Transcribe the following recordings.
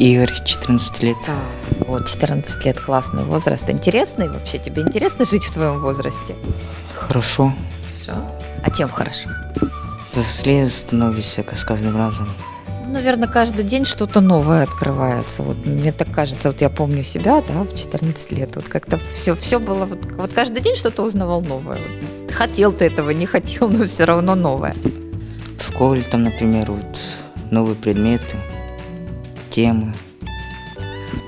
Игорь, 14 лет. Вот, 14 лет, классный возраст. Интересный вообще? Тебе интересно жить в твоем возрасте? Хорошо. А чем хорошо? Взрослее становишься с каждым разом. Наверное, каждый день что-то новое открывается. Вот мне так кажется, вот я помню себя, да, в 14 лет. Вот как-то все, все было, вот, вот каждый день что-то узнавал новое. Вот хотел ты этого, не хотел, но все равно новое. В школе там, например, вот новые предметы, темы.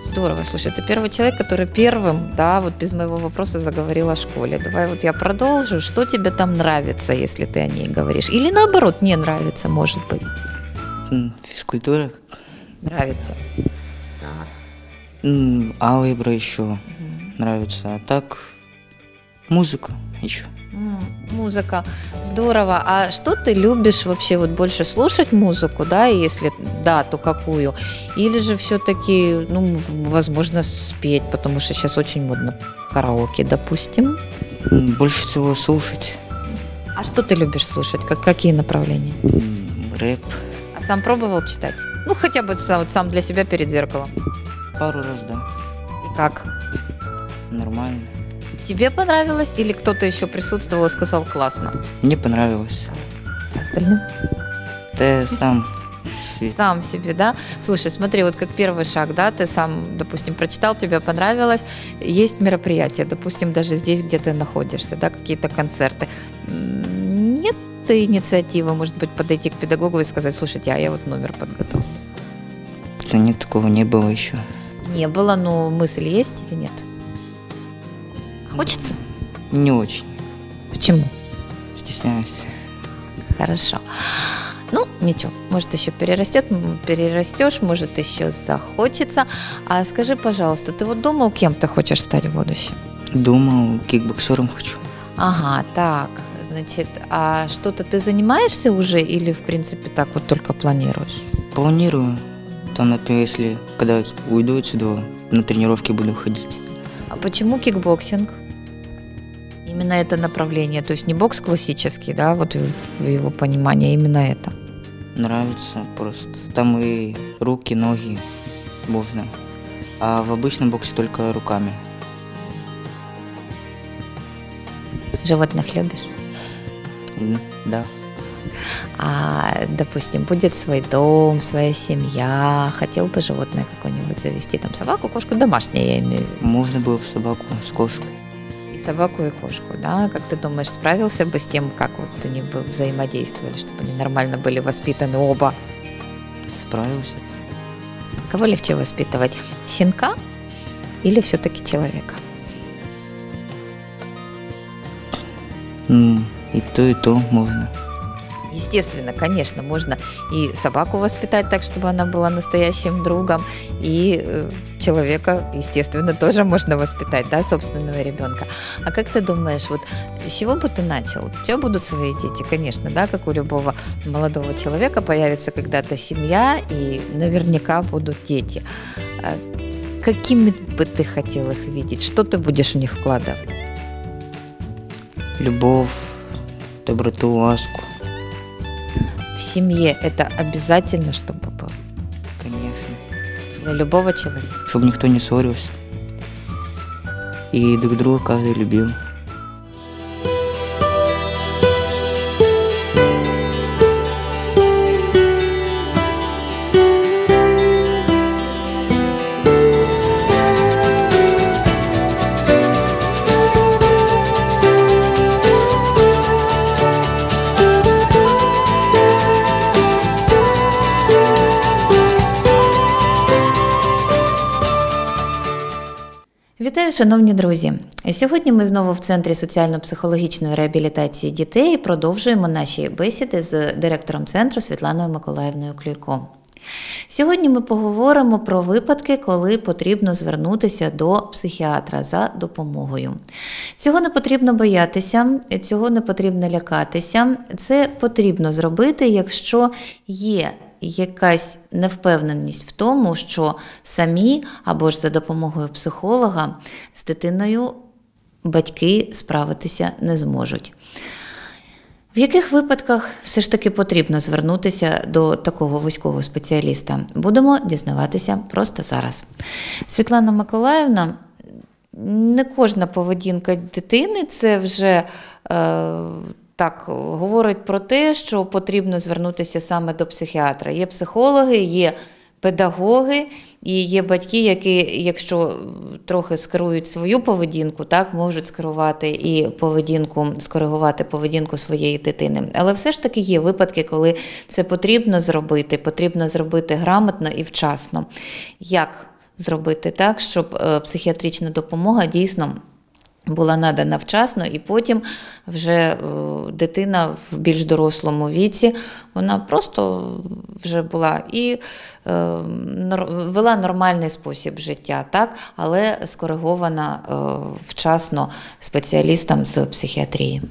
Здорово, слушай, ты первый человек, который первым, да, вот без моего вопроса заговорил о школе. Давай вот я продолжу. Что тебе там нравится, если ты о ней говоришь? Или наоборот, не нравится, может быть? Физкультура, Нравится. алгебра еще нравится. А так музыка еще. Музыка, здорово. А что ты любишь вообще вот больше слушать музыку, да, и если да, то какую? Или же все-таки, ну, возможно, спеть, потому что сейчас очень модно караоке, допустим. Больше всего слушать. А что ты любишь слушать? Как, какие направления? Рэп. А сам пробовал читать? Ну, хотя бы сам, вот сам для себя перед зеркалом. Пару раз, да. И как? Нормально. Тебе понравилось или кто-то еще присутствовал и сказал классно? Мне понравилось. А Остальным? Я сам Сам себе, да? Слушай, смотри, вот как первый шаг, да, ты сам, допустим, прочитал, тебе понравилось, есть мероприятие, допустим, даже здесь, где ты находишься, да, какие-то концерты. Нет инициативы, может быть, подойти к педагогу и сказать, слушайте, а я вот номер подготовлю. Да нет, такого не было еще. Не было, но мысль есть или нет? Хочется? Не очень. Почему? Стесняюсь. Хорошо. Ну, ничего, может, еще перерастет, перерастешь, может, еще захочется. А скажи, пожалуйста, ты вот думал, кем ты хочешь стать в будущем? Думал, кикбоксером хочу. Ага, так, значит, а что-то ты занимаешься уже или, в принципе, так вот только планируешь? Планирую. Там, например, если когда уйду отсюда, на тренировки буду ходить. А почему кикбоксинг? Именно это направление, то есть не бокс классический, да, вот в его понимании, а именно это. Нравится просто. Там и руки, ноги можно. А в обычном боксе только руками. Животных любишь? Да. А, допустим, будет свой дом, своя семья, хотел бы животное какое-нибудь завести, там собаку, кошку, домашнее я имею в виду, Можно было бы собаку с кошкой. Собаку, и кошку, да? Как ты думаешь, справился бы с тем, как вот они бы взаимодействовали, чтобы они нормально были воспитаны оба? Справился. Кого легче воспитывать, щенка или все-таки человека? И то, и то можно. Естественно, конечно, можно и собаку воспитать так, чтобы она была настоящим другом, и э, человека, естественно, тоже можно воспитать, да, собственного ребенка. А как ты думаешь, вот с чего бы ты начал? У тебя будут свои дети, конечно, да, как у любого молодого человека появится когда-то семья, и наверняка будут дети. А Какими бы ты хотел их видеть? Что ты будешь в них вкладывать? Любовь, доброту, ласку. В семье это обязательно, чтобы было Конечно. для любого человека. Чтобы никто не ссорился. И друг друга каждый любил. Вітаю, шановні друзі! Сьогодні ми знову в центрі соціально-психологічної реабілітації дітей продовжуємо наші бесіди з директором центру Світланою Миколаївною Клюйко. Сьогодні ми поговоримо про випадки, коли потрібно звернутися до психіатра за допомогою. Цього не потрібно боятися, цього не потрібно лякатися. Це потрібно зробити, якщо є якась невпевненість в тому, що самі або ж за допомогою психолога з дитиною батьки справитися не зможуть. В яких випадках все ж таки потрібно звернутися до такого вузького спеціаліста? Будемо дізнаватися просто зараз. Світлана Миколаївна, не кожна поведінка дитини це вже е, так говорить про те, що потрібно звернутися саме до психіатра. Є психологи, є педагоги, і є батьки, які, якщо трохи скерують свою поведінку, так можуть скерувати і поведінку, скоригувати поведінку своєї дитини. Але все ж таки є випадки, коли це потрібно зробити, потрібно зробити грамотно і вчасно. Як зробити так, щоб е, психіатрична допомога дійсно була надана вчасно, і потім вже е, дитина в більш дорослому віці, вона просто вже була і е, вела нормальний спосіб життя, так, але скоригована е, вчасно спеціалістам з психіатрії.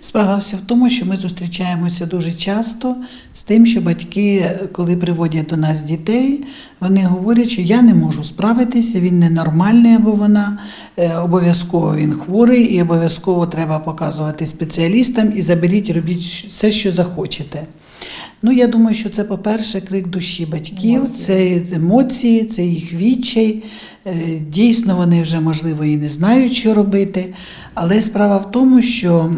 Справа вся в тому, що ми зустрічаємося дуже часто з тим, що батьки, коли приводять до нас дітей, вони говорять, що я не можу справитися, він ненормальний або вона, е, обов'язково він хворий, і обов'язково треба показувати спеціалістам і заберіть, робіть все, що захочете. Ну, я думаю, що це, по-перше, крик душі батьків, це емоції, це їх відчай. Е, Дійсно, вони вже, можливо, і не знають, що робити. Але справа в тому, що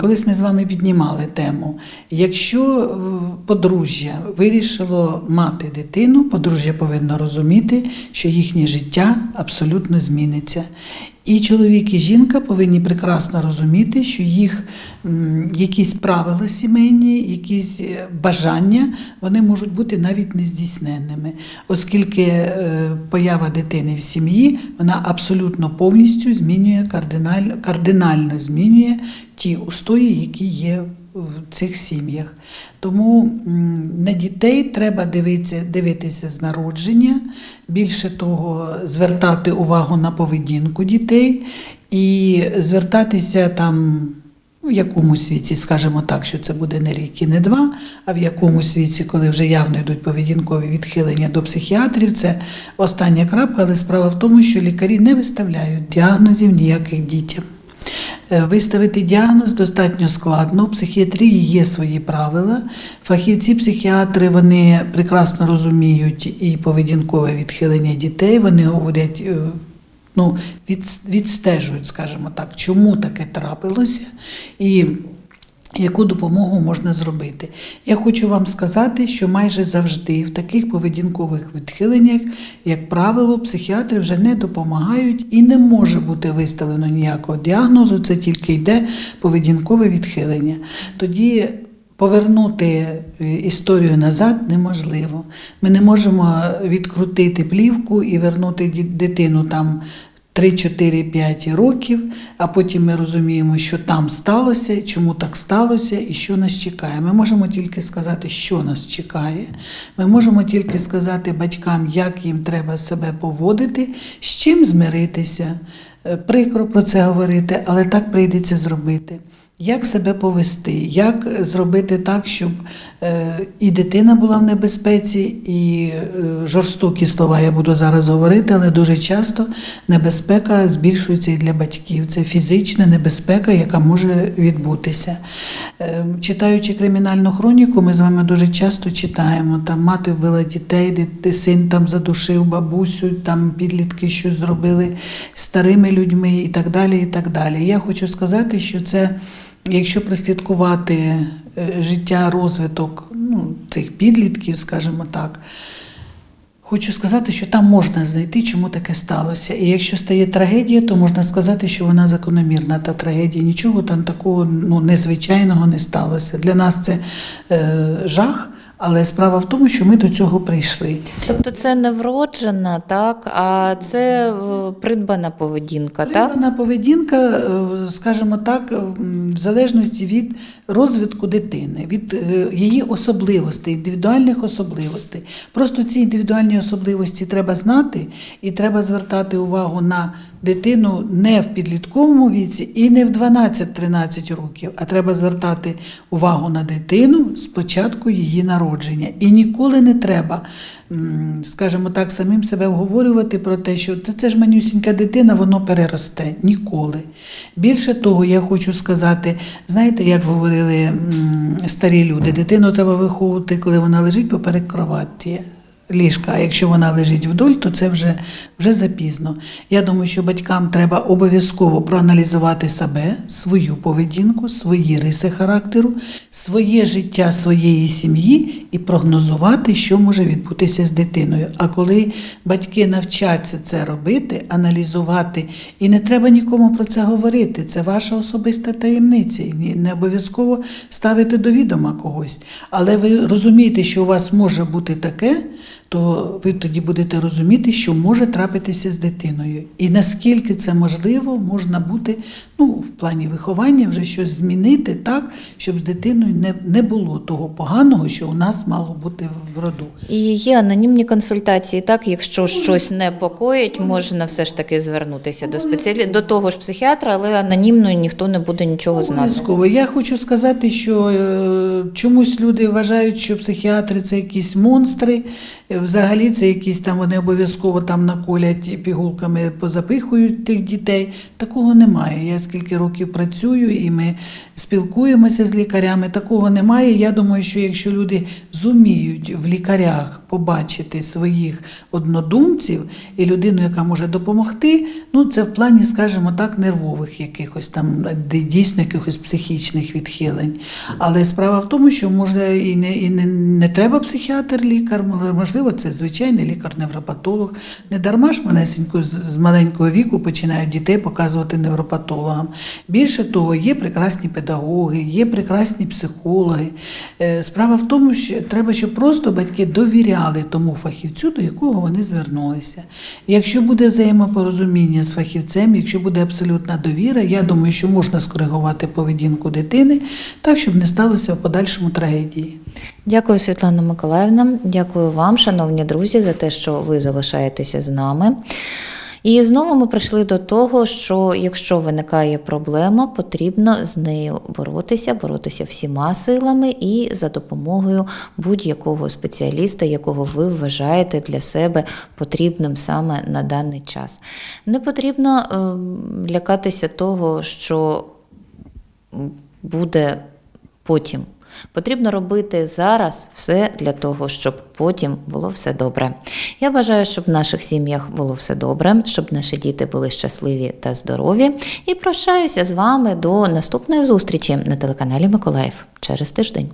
колись ми з вами піднімали тему, якщо е, подружжя вирішило мати дитину, подружжя повинно розуміти, що їхнє життя абсолютно зміниться. І чоловік і жінка повинні прекрасно розуміти, що їх якісь правила сімейні, якісь е, бажання, вони можуть бути навіть нездійсненними, оскільки е, поява дитини в сім'ї вона абсолютно повністю змінює кардинально, кардинально змінює ті устої, які є в цих сім'ях. Тому на дітей треба дивитися, дивитися з народження, більше того, звертати увагу на поведінку дітей і звертатися там. В якомусь віці, скажімо так, що це буде не рік і не два, а в якомусь віці, коли вже явно йдуть поведінкові відхилення до психіатрів, це остання крапка, але справа в тому, що лікарі не виставляють діагнозів ніяких дітям. Е, Виставити діагноз достатньо складно. У психіатрії є свої правила. Фахівці-психіатри вони прекрасно розуміють і поведінкове відхилення дітей. Вони говорять, е, ну, від, відстежують, скажімо так, чому таке трапилося. І яку допомогу можна зробити? Я хочу вам сказати, що майже завжди в таких поведінкових відхиленнях, як правило, психіатри вже не допомагають і не може бути виставлено ніякого діагнозу, це тільки йде поведінкове відхилення. Тоді Повернути е, історію назад неможливо. Ми не можемо відкрутити плівку і вернути дитину там 3-4-5 років, а потім ми розуміємо, що там сталося, чому так сталося і що нас чекає. Ми можемо тільки сказати, що нас чекає. Ми можемо тільки сказати батькам, як їм треба себе поводити, з чим змиритися. Е, Прикро про це говорити, але так прийдеться зробити. Як себе повести, як зробити так, щоб е, і дитина була в небезпеці, і е, жорстокі слова я буду зараз говорити, але дуже часто небезпека збільшується і для батьків. Це фізична небезпека, яка може відбутися. Е, читаючи кримінальну хроніку, ми з вами дуже часто читаємо, там мати вбила дітей, син там задушив бабусю, там підлітки щось зробили старими людьми і так далі. І так далі. Я хочу сказати, що це. Якщо прослідкувати е, життя, розвиток ну, цих підлітків, скажімо так, хочу сказати, що там можна знайти, чому таке сталося. І якщо стає трагедія, то можна сказати, що вона закономірна, та трагедія. Нічого там такого ну, незвичайного не сталося. Для нас це е, жах, але справа в тому, що ми до цього прийшли. Тобто це не вроджена, так, а це е, придбана поведінка, так? Приймана поведінка, е, скажімо так, в залежності від розвитку дитини, від е, її особливостей, індивідуальних особливостей. Просто ці індивідуальні особливості треба знати і треба звертати увагу на дитину не в підлітковому віці і не в 12-13 років, а треба звертати увагу на дитину з початку її народження. Народження. І ніколи не треба, скажімо так, самим себе вговорювати про те, що це, це ж манюсінька дитина, воно переросте. Ніколи. Більше того, я хочу сказати, знаєте, як говорили старі люди, дитину треба виховувати, коли вона лежить поперек кроваті. Ліжка, а якщо вона лежить вдоль, то це вже, вже запізно. Я думаю, що батькам треба обов'язково проаналізувати себе, свою поведінку, свої риси характеру, своє життя своєї сім'ї і прогнозувати, що може відбутися з дитиною. А коли батьки навчаться це робити, аналізувати, і не треба нікому про це говорити, це ваша особиста таємниця. І не обов'язково ставити до відома когось. Але ви розумієте, що у вас може бути таке, то ви тоді будете розуміти, що може трапитися з дитиною. І наскільки це можливо, можна бути ну, в плані виховання вже щось змінити так, щоб з дитиною не, не було того поганого, що у нас мало бути в роду. І є анонімні консультації. Так, якщо щось непокоїть, можна все ж таки звернутися до спеціалі... до того ж психіатра, але анонімно ніхто не буде нічого знати. Обов'язково. Я хочу сказати, що е, чомусь люди вважають, що психіатри це якісь монстри. Взагалі це якісь там вони обов'язково там наколять пігулками, позапихують тих дітей. Такого немає. Я скільки років працюю і ми спілкуємося з лікарями. Такого немає. Я думаю, що якщо люди зуміють в лікарях побачити своїх однодумців і людину, яка може допомогти, ну це в плані, скажімо так, нервових якихось там, де дійсно якихось психічних відхилень. Але справа в тому, що може і не, і не, не треба психіатр, лікар, можливо, це звичайний лікар-невропатолог. Не дарма ж манесенько з, з маленького віку починають дітей показувати невропатологам. Більше того, є прекрасні педагоги, є прекрасні психологи. Е, Справа в тому, що треба, щоб просто батьки довіряли тому фахівцю, до якого вони звернулися. Якщо буде взаємопорозуміння з фахівцем, якщо буде абсолютна довіра, я думаю, що можна скоригувати поведінку дитини так, щоб не сталося в подальшому трагедії. Дякую, Світлана Миколаївна. Дякую вам, шановні друзі, за те, що ви залишаєтеся з нами. І знову ми прийшли до того, що якщо виникає проблема, потрібно з нею боротися, боротися всіма силами і за допомогою будь-якого спеціаліста, якого ви вважаєте для себе потрібним саме на даний час. Не потрібно ем, лякатися того, що буде потім. Потрібно робити зараз все для того, щоб потім було все добре. Я бажаю, щоб в наших сім'ях було все добре, щоб наші діти були щасливі та здорові. І прощаюся з вами до наступної зустрічі на телеканалі Миколаїв через тиждень.